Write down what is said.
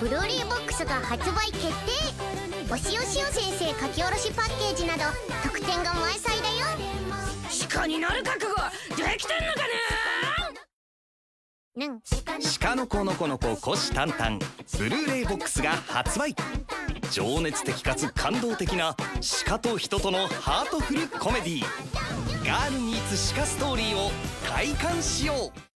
ブルーリーボックスが発売決定おしおしお先生書き下ろしパッケージなど特典が満載だよ鹿になる覚悟できてんのかねん？鹿の子の子の子虎視眈々ブルーレイボックスが発売。情熱的かつ感動的な鹿と人とのハートフルコメディガールミーツ鹿ストーリーを体感しよう。